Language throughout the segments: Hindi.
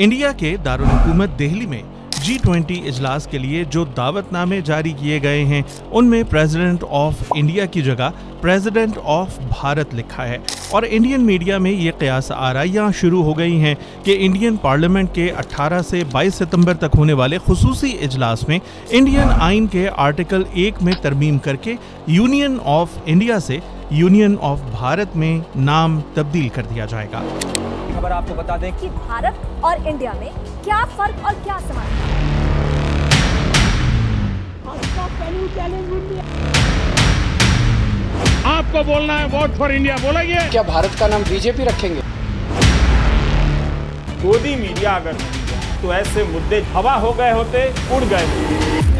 इंडिया के दारुल हुकूमत दिल्ली में जी ट्वेंटी इजलास के लिए जो दावतनामे जारी किए गए हैं, उनमें प्रेसिडेंट ऑफ़ इंडिया की जगह प्रेसिडेंट ऑफ़ भारत लिखा है। और इंडियन मीडिया में ये कयास आराइयाँ शुरू हो गई हैं कि इंडियन पार्लियामेंट के 18 से 22 सितंबर तक होने वाले खसूसी इजलास में इंडियन आइन के आर्टिकल एक में तरमीम करके यूनियन ऑफ़ इंडिया से यूनियन ऑफ़ भारत में नाम तब्दील कर दिया जाएगा। खबर आपको बता दें कि भारत और इंडिया में क्या फ़र्क और क्या समानता है आपको बोलना है वोट फॉर इंडिया बोलेंगे क्या भारत का नाम बीजेपी रखेंगे? गोदी मीडिया अगर नहीं तो ऐसे मुद्दे हवा हो गए होते उड़ गए होते।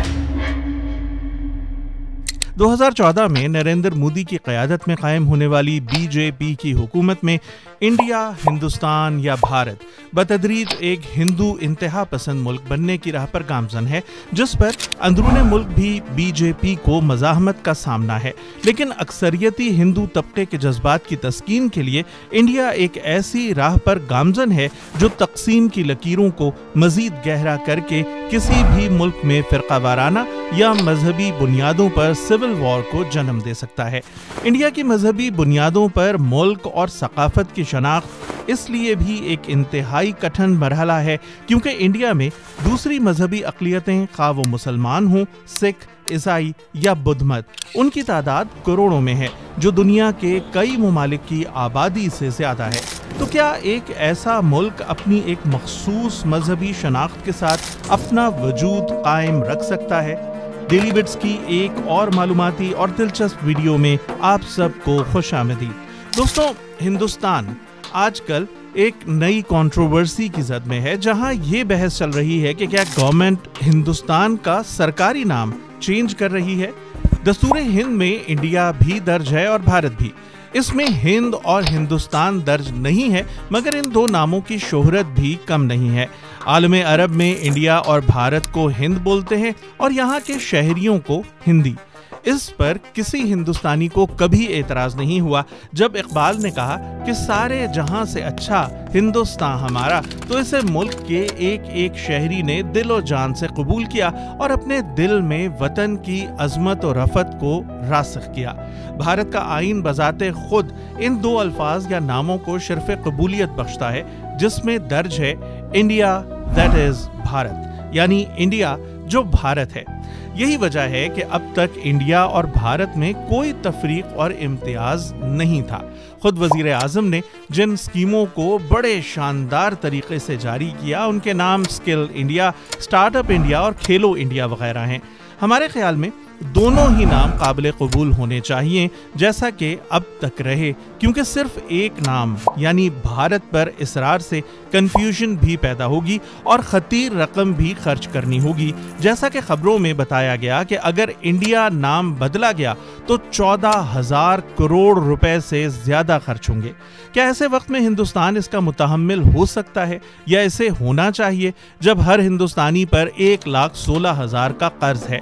2014 में नरेंद्र मोदी की क़्यादत में कायम होने वाली बीजेपी की हुकूमत में इंडिया, हिंदुस्तान या भारत बतदरीज एक हिंदू इंतहा पसंद मुल्क बनने की राह पर गामजन है, जिस पर अंदरून मुल्क भी बीजेपी को मजाहमत का सामना है। लेकिन अक्सरियती हिंदू तबके के जज्बात की तस्कीन के लिए इंडिया एक ऐसी राह पर गामजन है, जो तकसीम की लकीरों को मजीद गहरा करके किसी भी मुल्क में फ़िरका वाराना या मजहबी बुनियादों पर सिविल वॉर को जन्म दे सकता है। इंडिया की मजहबी बुनियादों पर मुल्क और सकाफत की शनाख्त इसलिए भी एक इंतहाई कठिन मरहला है, क्योंकि इंडिया में दूसरी मजहबी अकलीतें खा वो मुसलमान हों, सिख, ईसाई या बुद्ध मत। उनकी तादाद करोड़ों में है, जो दुनिया के कई ममालिक की आबादी से ज़्यादा है। तो क्या एक ऐसा मुल्क अपनी एक मखसूस मजहबी शनाख्त के साथ अपना वजूद कायम रख सकता है? डेली बिट्स की एक और मालूमती और दिलचस्प वीडियो में आप सबको खुश आमदीद। दोस्तों, हिंदुस्तान आजकल एक नई कंट्रोवर्सी की जद में है, जहाँ ये बहस चल रही है कि क्या गवर्नमेंट हिंदुस्तान का सरकारी नाम चेंज कर रही है। दस्तूर हिंद में इंडिया भी दर्ज है और भारत भी। इसमें हिंद और हिंदुस्तान दर्ज नहीं है, मगर इन दो नामों की शोहरत भी कम नहीं है। आलम अरब में इंडिया और भारत को हिंद बोलते हैं और यहाँ के शहरियों को हिंदी। इस पर किसी हिंदुस्तानी को कभी एतराज़ नहीं हुआ। जब इकबाल ने कहा कि सारे जहाँ से अच्छा हिंदुस्तान हमारा तो इसे मुल्क के एक एक शहरी ने दिलो जान से कबूल किया और अपने दिल में वतन की अजमत और रफत को रासख किया। भारत का आइन बजाते खुद इन दो अल्फाज या नामों को शर्फ कबूलियत बख्शता है, जिसमें दर्ज है, इंडिया दैट इज़ भारत यानी इंडिया जो भारत है। यही वजह है कि अब तक इंडिया और भारत में कोई तफरीक और इम्तियाज़ नहीं था। खुद वज़ीर आज़म ने जिन स्कीमों को बड़े शानदार तरीके से जारी किया, उनके नाम स्किल इंडिया, स्टार्टअप इंडिया और खेलो इंडिया वगैरह हैं। हमारे ख्याल में दोनों ही नाम काबिल कबूल होने चाहिए, जैसा कि अब तक रहे, क्योंकि सिर्फ़ एक नाम, यानी भारत पर इसरार से कंफ्यूजन भी पैदा होगी और खतीर रकम भी खर्च करनी होगी। जैसा कि खबरों में बताया गया कि अगर इंडिया नाम बदला गया तो चौदह हज़ार करोड़ रुपए से ज़्यादा खर्च होंगे। क्या ऐसे वक्त में हिंदुस्तान इसका मुतहमल हो सकता है या इसे होना चाहिए, जब हर हिंदुस्तानी पर एक लाख सोलह हज़ार का कर्ज है?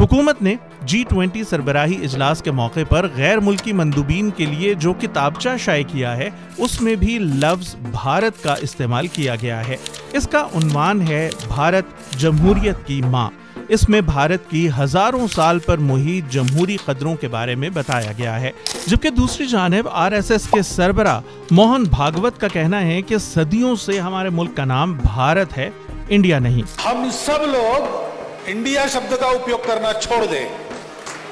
हुकूमत ने जी ट्वेंटी सरबराही इजलास के मौके पर गैर मुल्की मंदूबीन के लिए जो किताबचा शाये किया है, उसमें भी लफ्ज भारत का इस्तेमाल किया गया है। इसका उन्वान है भारत जमहूरियत की माँ। इसमें भारत की हज़ारों साल पर मुहित जमहूरी कदरों के बारे में बताया गया है। जबकि दूसरी जानब, आरएसएस के सरबरा मोहन भागवत का कहना है कि सदियों से हमारे मुल्क का नाम भारत है, इंडिया नहीं। हम सब लोग इंडिया शब्द का उपयोग करना छोड़ दें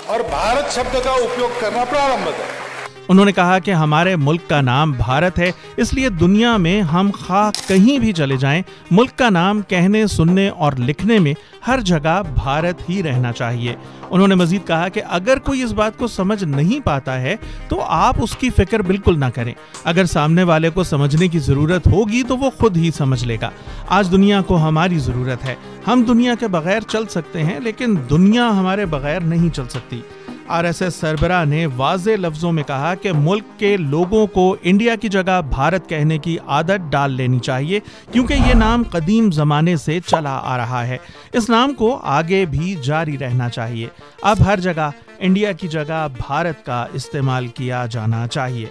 और भारत शब्द का उपयोग करना प्रारंभ करें। उन्होंने कहा कि हमारे मुल्क का नाम भारत है, इसलिए दुनिया में हम खा कहीं भी चले जाएँ, मुल्क का नाम कहने, सुनने और लिखने में हर जगह भारत ही रहना चाहिए। उन्होंने मजीद कहा कि अगर कोई इस बात को समझ नहीं पाता है तो आप उसकी फ़िक्र बिल्कुल ना करें। अगर सामने वाले को समझने की ज़रूरत होगी तो वो खुद ही समझ लेगा। आज दुनिया को हमारी ज़रूरत है। हम दुनिया के बगैर चल सकते हैं, लेकिन दुनिया हमारे बगैर नहीं चल सकती। आरएसएस सरबरा ने वाजे लफ्जों में कहा कि मुल्क के लोगों को इंडिया की जगह भारत कहने की आदत डाल लेनी चाहिए, क्योंकि ये नाम कदीम जमाने से चला आ रहा है। इस नाम को आगे भी जारी रहना चाहिए। अब हर जगह, इंडिया की जगह भारत का इस्तेमाल किया जाना चाहिए।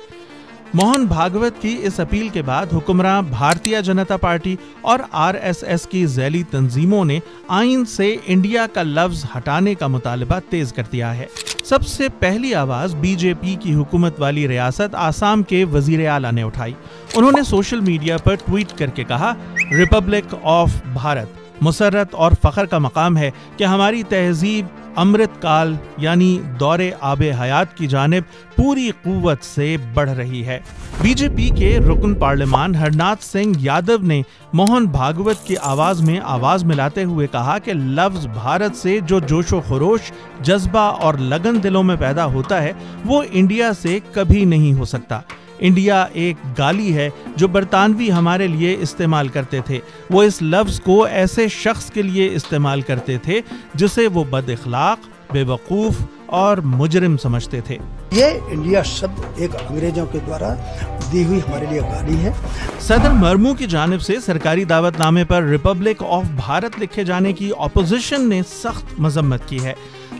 मोहन भागवत की इस अपील के बाद हुक्मरान भारतीय जनता पार्टी और आरएसएस की जैली तंजीमों ने आइन से इंडिया का लफ्ज हटाने का मुतालबा तेज कर दिया है। सबसे पहली आवाज़ बीजेपी की हुकूमत वाली रियासत आसाम के वज़ीर आला ने उठाई। उन्होंने सोशल मीडिया पर ट्वीट करके कहा, रिपब्लिक ऑफ़ भारत मुसरत और फखर का मकाम है कि हमारी तहजीब अमृत काल यानी दौरे आब हयात की जानब, पूरी कुत से बढ़ रही है। बीजेपी के रुकन पार्लियामान हरनाथ सिंह यादव ने मोहन भागवत की आवाज़ में आवाज़ मिलाते हुए कहा कि लफ्ज भारत से जो जोशो खरोश, जज्बा और लगन दिलों में पैदा होता है, वो इंडिया से कभी नहीं हो सकता। इंडिया एक गाली है जो बरतानवी हमारे लिए इस्तेमाल करते थे। वो इस लफ्ज़ को ऐसे शख्स के लिए इस्तेमाल करते थे जिसे वो बद अखलाक बेवकूफ़ और मुजरिम समझते थे। ये इंडिया शब्द एक अंग्रेज़ों के द्वारा दी हुई हमारे लिए गाली है। सदर मरमू की जानब से सरकारी दावतनामे पर रिपब्लिक ऑफ़ भारत लिखे जाने की अपोजिशन ने सख्त मजम्मत की है।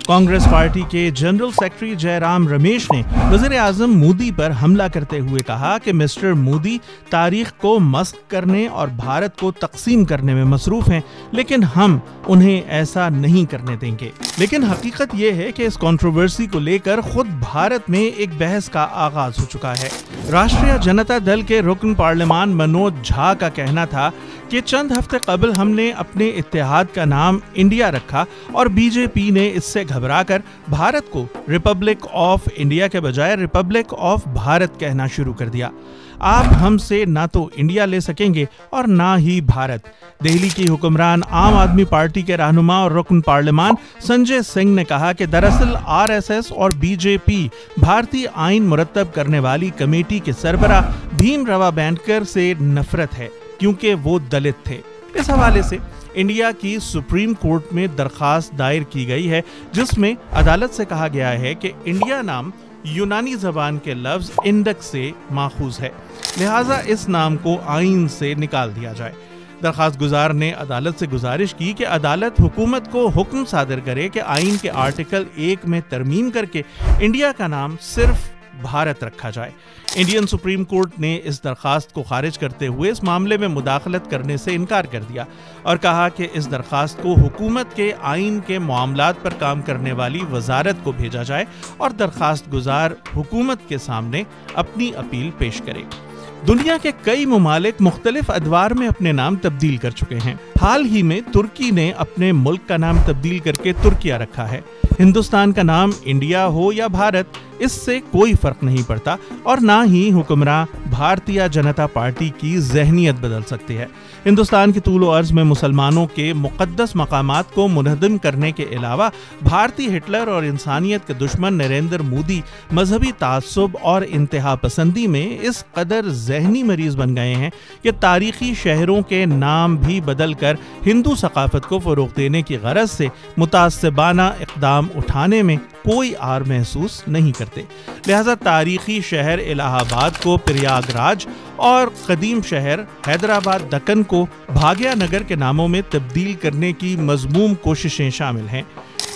कांग्रेस पार्टी के जनरल सेक्रेटरी जयराम रमेश ने वज़ीर आज़म मोदी पर हमला करते हुए कहा कि मिस्टर मोदी तारीख को मस्क करने और भारत को तकसीम करने में मसरूफ हैं, लेकिन हम उन्हें ऐसा नहीं करने देंगे। लेकिन हकीकत यह है कि इस कंट्रोवर्सी को लेकर खुद भारत में एक बहस का आगाज़ हो चुका है। राष्ट्रीय जनता दल के रुकन पार्लियामान मनोज झा का कहना था कि चंद हफ़्ते कबल हमने अपने इतिहाद का नाम इंडिया रखा और बीजेपी ने इससे घबराकर भारत को रिपब्लिक ऑफ़ इंडिया के बजाय रिपब्लिक ऑफ़ भारत कहना शुरू कर दिया। आप हमसे ना तो इंडिया ले सकेंगे और ना ही भारत। दिल्ली की हुक्मरान आम आदमी पार्टी के रहनुमा और रुकन पार्लियामान संजय सिंह ने कहा कि दरअसल आरएसएस और बीजेपी भारतीय आइन मुरतब करने वाली कमेटी के सरबरा भीम रवा बैंकर से नफरत है। क्योंकि वो दलित थे। इस हवाले से इंडिया की सुप्रीम कोर्ट में दरखास्त दायर की गई है, जिसमें अदालत से कहा गया है कि इंडिया नाम यूनानी जबान के लफ्ज इंडक से माखूज है। लिहाजा इस नाम को आइन से निकाल दिया जाए। दरखास्त गुजार ने अदालत से गुजारिश की कि अदालत हुकूमत को हुक्म सादर करे कि आइन के आर्टिकल एक में तरमीम करके इंडिया का नाम सिर्फ़ भारत रखा जाए। इंडियन सुप्रीम कोर्ट ने इस दरखास्त को खारिज करते हुए इस मामले में मुदाखलत करने से इनकार कर दिया और कहा कि इस दरखास्त को हुकूमत के आइन के मामलात पर काम करने वाली वजारत को भेजा जाए और दरखास्त गुजार हुकूमत के सामने अपनी अपील पेश करे। दुनिया के कई ममालिक मुख्तलिफ़ अदवार में अपने नाम तब्दील कर चुके हैं। हाल ही में तुर्की ने अपने मुल्क का नाम तब्दील करके तुर्किया रखा है। हिंदुस्तान का नाम इंडिया हो या भारत इससे कोई फ़र्क नहीं पड़ता और ना ही हुक्मरान भारतीय जनता पार्टी की जहनीत बदल सकती है। हिंदुस्तान की तूलो अर्ज़ में मुसलमानों के मुकद्दस मकामात को मुनहदम करने के अलावा भारतीय हिटलर और इंसानियत के दुश्मन नरेंद्र मोदी मजहबी तासब और इंतहा पसंदी में इस कदर जहनी मरीज़ बन गए हैं कि तारीखी शहरों के नाम भी बदल कर हिंदू सकाफत को फ़रोग देने की गरज से मुतासबाना इकदाम उठाने में कोई आर महसूस नहीं करते। लिहाजा तारीखी शहर इलाहाबाद को प्रयागराज और कदीम शहर हैदराबाद दक्कन को भाग्या नगर के नामों में तब्दील करने की मजमूम कोशिशें शामिल हैं।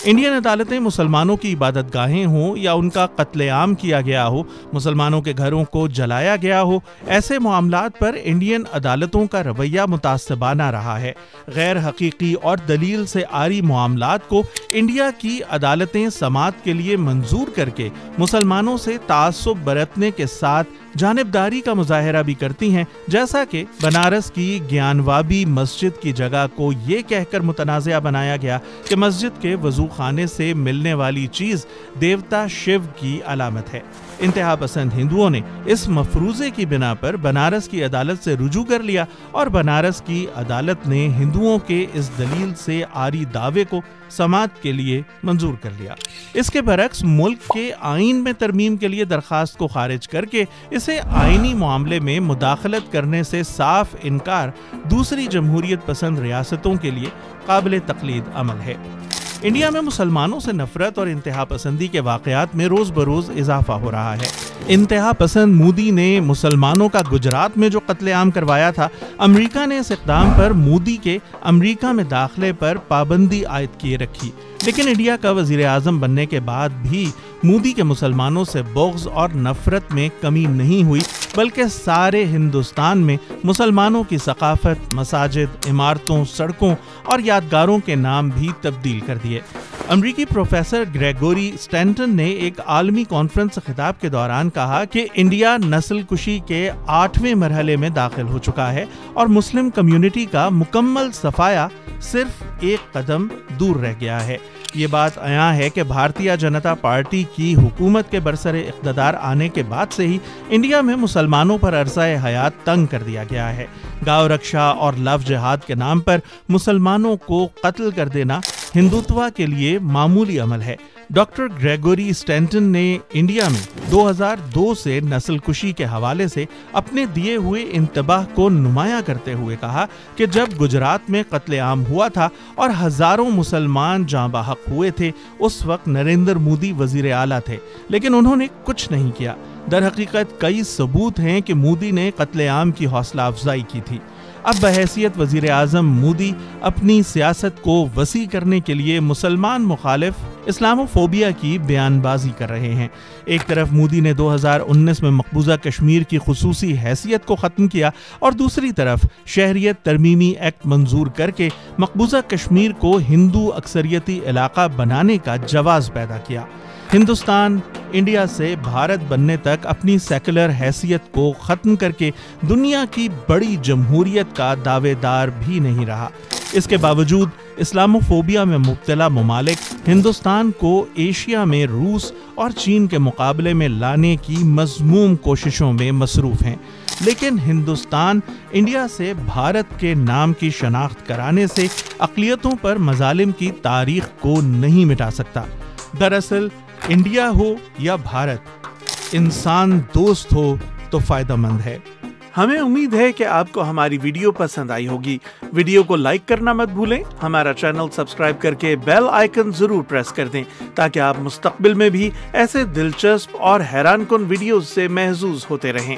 इंडियन अदालतें मुसलमानों की इबादत गाहें हों या उनका कत्लेआम किया गया हो, मुसलमानों के घरों को जलाया गया हो, ऐसे मामला पर इंडियन अदालतों का रवैया मुतासबाना रहा है। गैर हकीकी और दलील से आरी मामला को इंडिया की अदालतें समात के लिए मंजूर करके मुसलमानों से तासब बरतने के साथ जानबदारी का मुजाहरा भी करती हैं, जैसा कि बनारस की ज्ञानवाबी मस्जिद की जगह को ये कहकर मुतनाज़ बनाया गया कि मस्जिद के वज़ू खाने से मिलने वाली चीज़ देवता शिव की अलामत है। इंतहा पसंद हिंदुओं ने इस मफरूजे की बिना पर बनारस की अदालत से रुजू कर लिया और बनारस की अदालत ने हिंदुओं के इस दलील से आरी दावे को समात के लिए मंजूर कर लिया। इसके बरक्स मुल्क के आइन में तरमीम के लिए दरखास्त को खारिज करके इसे आइनी मामले में मुदाखलत करने से साफ़ इनकार दूसरी जमहूरियत पसंद रियासतों के लिए काबिल तकलीद अमल है। इंडिया में मुसलमानों से नफरत और इंतहा पसंदी के वाकयात में रोज बरोज इजाफा हो रहा है। इंतहा पसंद मोदी ने मुसलमानों का गुजरात में जो कत्लेआम करवाया था, अमेरिका ने इस इकदाम पर मोदी के अमेरिका में दाखिले पर पाबंदी आयद किए रखी। लेकिन इंडिया का वज़ीर आज़म बनने के बाद भी मोदी के मुसलमानों से बोग्स और नफरत में कमी नहीं हुई। बल्कि सारे हिंदुस्तान में मुसलमानों की सकाफत, मसाजिद, इमारतों, सड़कों और यादगारों के नाम भी तब्दील कर दिए। अमरीकी प्रोफेसर ग्रेगोरी स्टैंटन ने एक आलमी कॉन्फ्रेंस खिताब के दौरान कहा कि इंडिया नस्ल कुशी के आठवें मरहले में दाखिल हो चुका है और मुस्लिम कम्युनिटी का मुकम्मल सफाया सिर्फ़ एक कदम दूर रह गया है। ये बात आया है कि भारतीय जनता पार्टी की हुकूमत के बरसर इकतदार आने के बाद से ही इंडिया में मुसलमानों पर अरसा हयात तंग कर दिया गया है। गाँव रक्षा और लव जहाद के नाम पर मुसलमानों को कत्ल कर देना हिंदुत्व के लिए मामूली अमल है। डॉक्टर ग्रेगोरी स्टैंटन ने इंडिया में 2002 से नस्ल कुशी के हवाले से अपने दिए हुए इंतबाह को नुमाया करते हुए कहा कि जब गुजरात में कत्लेआम हुआ था और हज़ारों मुसलमान जहाँ बाहक हुए थे, उस वक्त नरेंद्र मोदी वज़ीर आला थे, लेकिन उन्होंने कुछ नहीं किया। दर हकीकत कई सबूत हैं कि मोदी ने कत्लेआम की हौसला अफजाई की थी। अब बहसीत वज़ीर आज़म मोदी अपनी सियासत को वसी करने के लिए मुसलमान मुखालिफ इस्लामोफोबिया की बयानबाजी कर रहे हैं। एक तरफ़ मोदी ने 2019 में मकबूजा कश्मीर की खसूसी हैसियत को ख़त्म किया और दूसरी तरफ़ शहरियत तरमीमी एक्ट मंजूर करके मकबूजा कश्मीर को हिंदू अक्सरियती इलाका बनाने का जवाब पैदा किया। हिंदुस्तान, इंडिया से भारत बनने तक अपनी सेकुलर हैसियत को ख़त्म करके दुनिया की बड़ी जमहूरियत का दावेदार भी नहीं रहा। इसके बावजूद इस्लामोफोबिया में मुबतला ममालिक हिंदुस्तान को एशिया में रूस और चीन के मुकाबले में लाने की मजमूम कोशिशों में मसरूफ़ हैं। लेकिन हिंदुस्तान, इंडिया से भारत के नाम की शनाख्त कराने से अकलीतों पर मजालिम की तारीख को नहीं मिटा सकता। दरअसल इंडिया हो या भारत, इंसान दोस्त हो तो फ़ायदा मंद है। हमें उम्मीद है कि आपको हमारी वीडियो पसंद आई होगी। वीडियो को लाइक करना मत भूलें। हमारा चैनल सब्सक्राइब करके बेल आइकन ज़रूर प्रेस कर दें, ताकि आप मुस्तकबिल में भी ऐसे दिलचस्प और हैरान कन वीडियो से महजूज होते रहें।